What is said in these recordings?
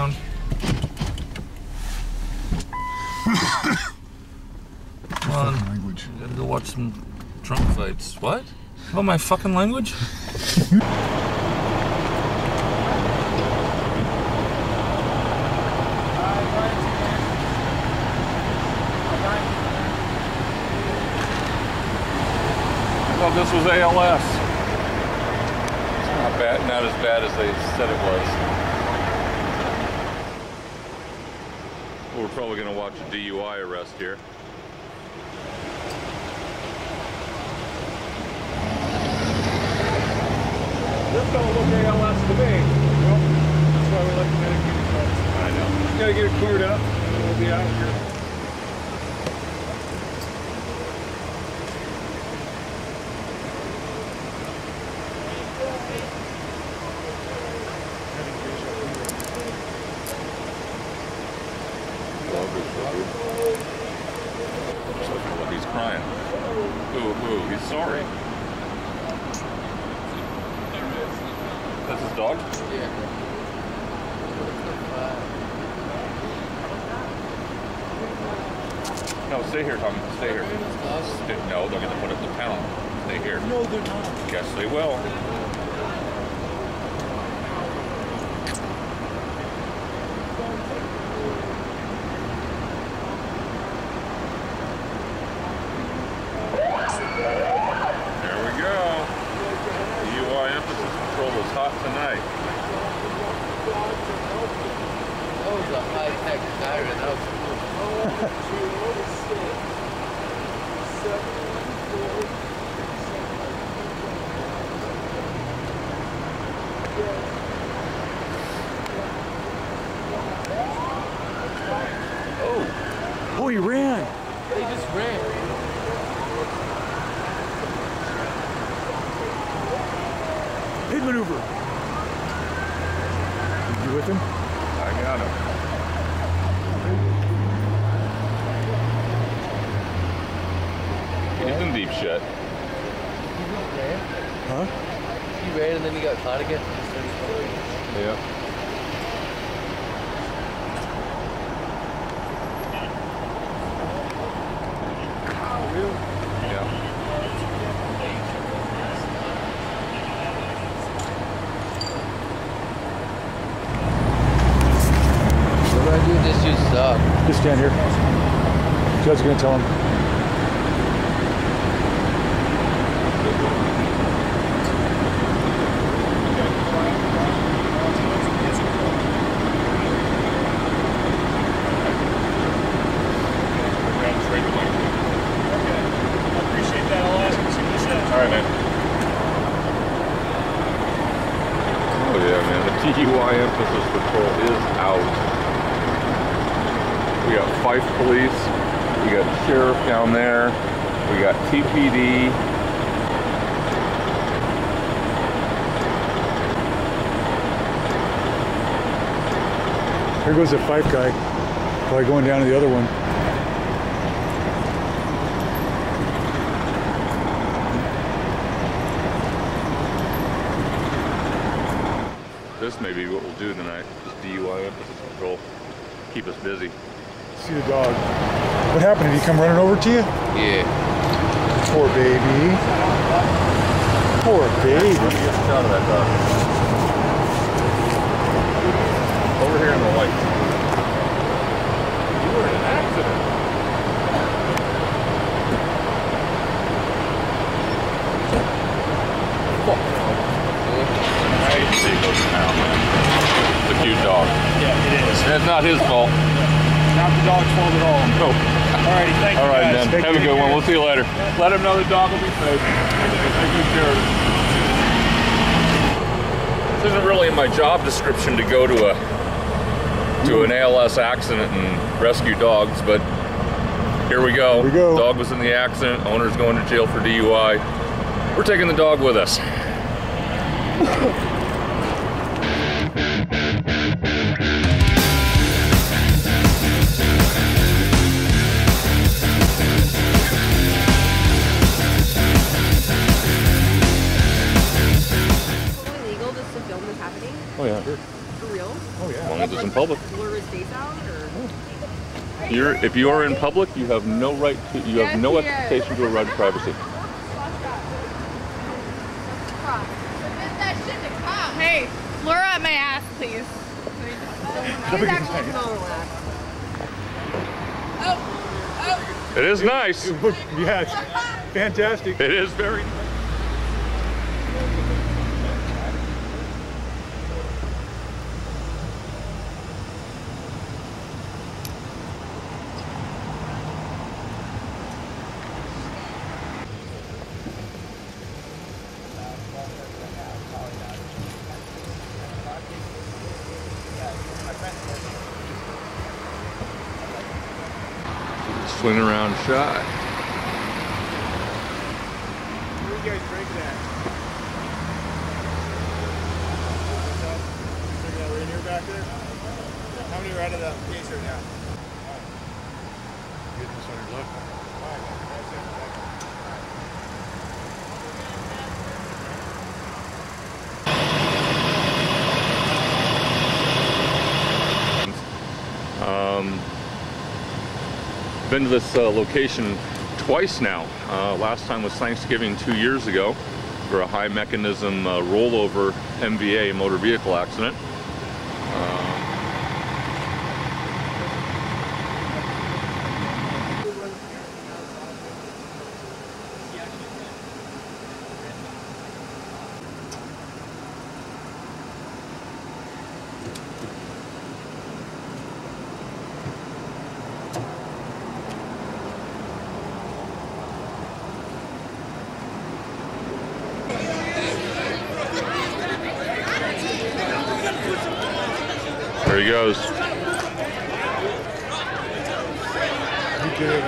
around. Come on. Language. I gotta go watch some Trump fights. What? About my fucking language? thought this was ALS. It's not bad, not as bad as they said it was. We're probably gonna watch a DUI arrest here. This don't look ALS to me. Well, that's why we like to medicate folks. I know. Gotta get it cleared up, and we'll be out of here. Look, he's crying. Ooh, ooh, he's sorry. Dog? No, stay here, Tommy. Stay here. Stay, no, they're gonna put it in the kennel. Stay here. No, they're not. Yes, they will. There we go. DUI emphasis control is hot tonight. That was a high-tech siren. That was cool. Oh, he ran. They just ran. PIT maneuver. You with him? I got him. He's in deep shit. Huh? You ran and then you got caught again. Just started going. Yeah. Yeah. What do I do? Just use. Just stand here. Judge's gonna tell him. Appreciate that. I'll ask him, see what he says. All right, man. Oh yeah, man. The Oh, DUI emphasis patrol is out. We got Fife Police. We got sheriff down there. We got TPD. Here goes the Fife guy. Probably going down to the other one. This may be what we'll do tonight. Just DUI emphasis control. Keep us busy. See the dog. What happened? Did he come running over to you? Yeah. Poor baby. Poor baby. Let me get a shot of that dog. Over here in the light. You were in an accident. Nice. There he goes now, man. It's a cute dog. Yeah, it is. It's not his fault. Not the dog's fault at all. No. Alrighty, thank All you right, guys. man. Have a good one. We'll see you later. Let him know the dog will be safe. Take good care of it. This isn't really in my job description to go to a to an ALS accident and rescue dogs, but here we go. Here we go. Dog was in the accident. Owner's going to jail for DUI. We're taking the dog with us. totally legal just to film this happening? Oh yeah. For real? Oh As yeah. long as it's in public. Blur his face out or? You're if you are in public, you have no right to. You have no he is. expectation to a right to privacy. Hey, Laura at my ass, please. He's actually phenomenal. It is nice. It looked, yeah, it's fantastic. It is very. Swing around shot. Where you guys drinking at? Drinking that Rainier back there? How many are out of the case right now? Get this on your left. Alright, that's it. Thank you. Um, been to this uh, location twice now. Uh, last time was Thanksgiving two years ago for a high mechanism uh, rollover MVA motor vehicle accident. Goes. He did.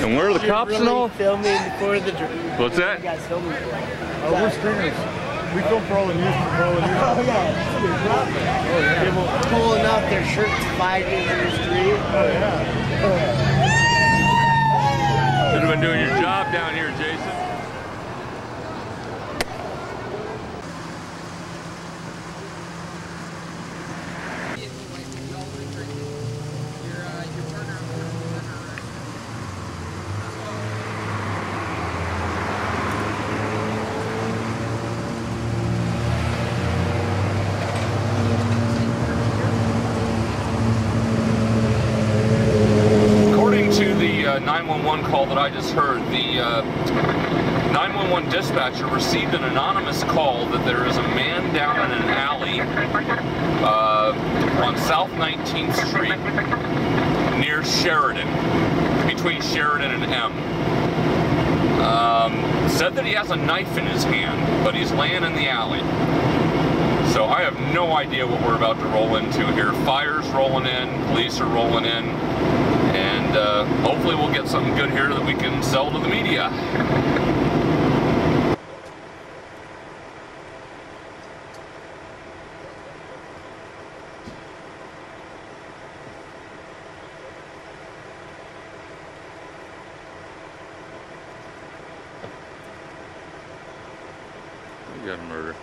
And where are the cops and all? Filming before the dr- What's You guys filming before. Uh, we're stringers. We film for all the news, for all the news. Oh yeah. People pulling up their shirts fighting in the street. Oh yeah. Oh, Should have been doing your job down here, Jason. According to the uh, 911 call that I just heard, the uh, 911 dispatcher received an anonymous call that there is a man down in an alley uh, on South 19th Street near Sheridan, between Sheridan and M. Um, said that he has a knife in his hand, but he's laying in the alley. So I have no idea what we're about to roll into here. Fire's rolling in, police are rolling in, and uh, hopefully we'll get something good here that we can sell to the media. We got a murder.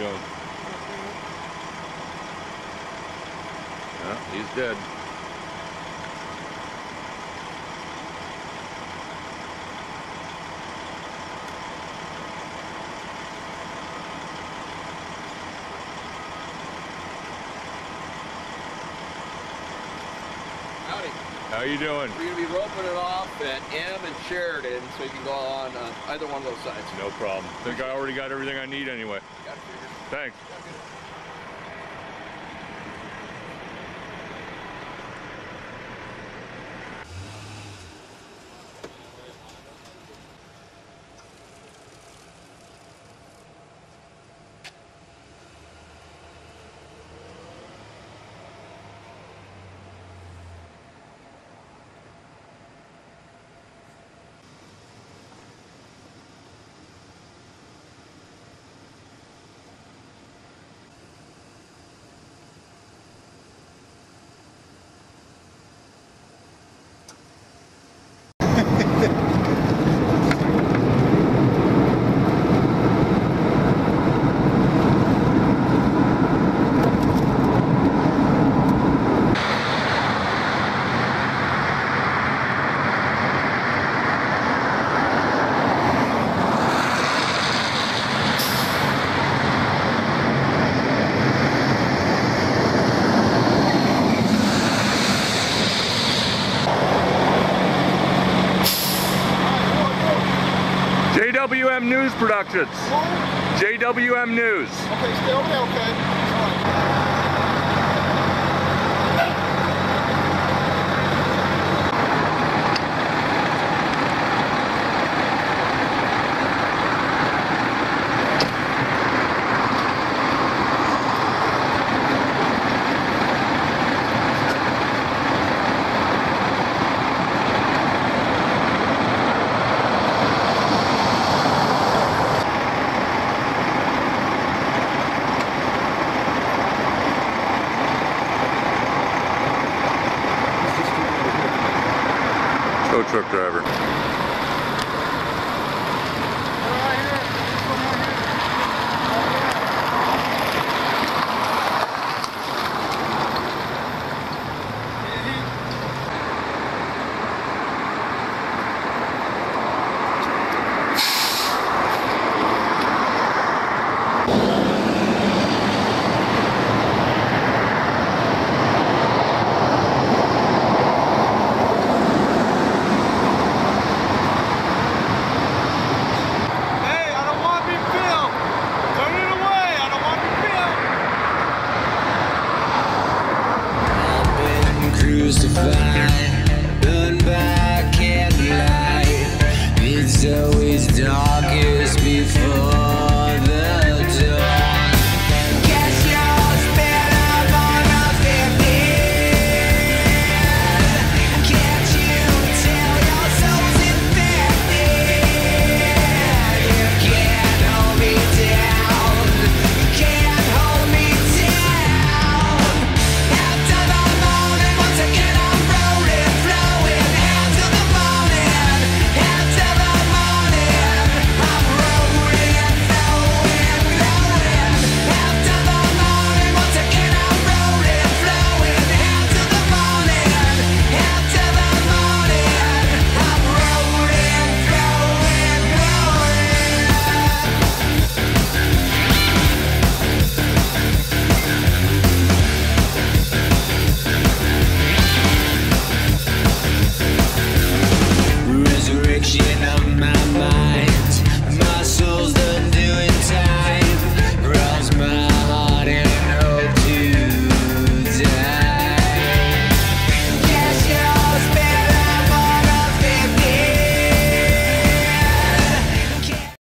going. He's dead. Howdy. How are you doing? We're going to be roping it off at M and Sheridan so you can go on uh, either one of those sides. No problem. I think I already got everything I need anyway. Thanks. JWM News Productions. JWM News. Okay, stay over there, okay? crucified